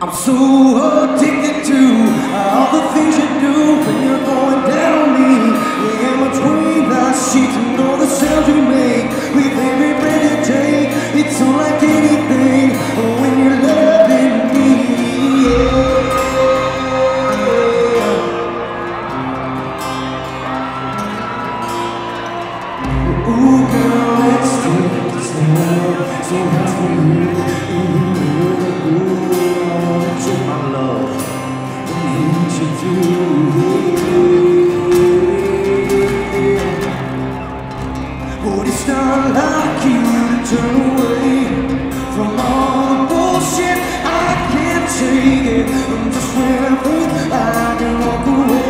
I'm so addicted to all the things you do when you're going down on me. Yeah, between the sheets and all the sounds you make with every breath you take. It's unlike anything when you're loving me. Yeah. Ooh, girl, it's true. It's love, so that's for you. Ooh, take it. I'm just think I can walk away.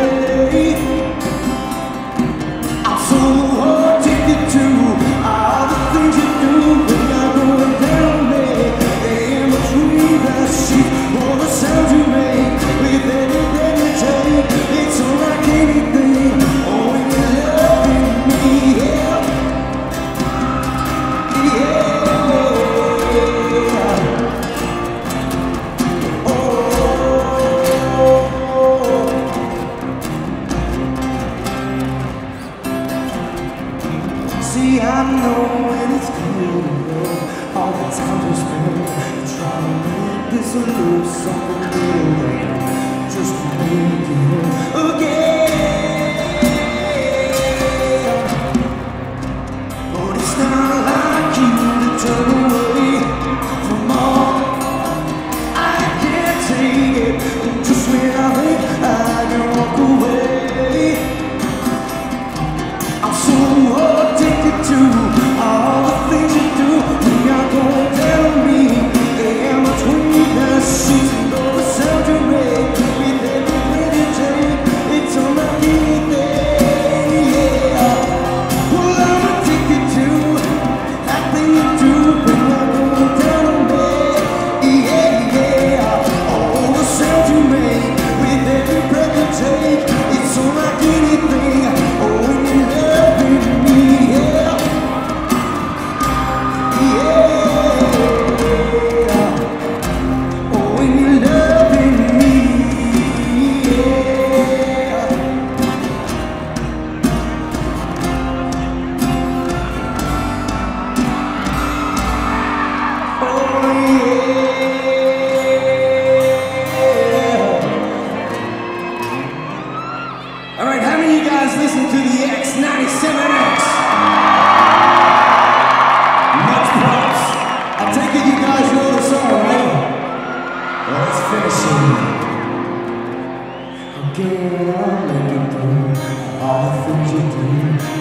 See, I know when it's clear all the time we spend trying to make this a little something new, Let's finish it. Get I'll make it through all the things you do.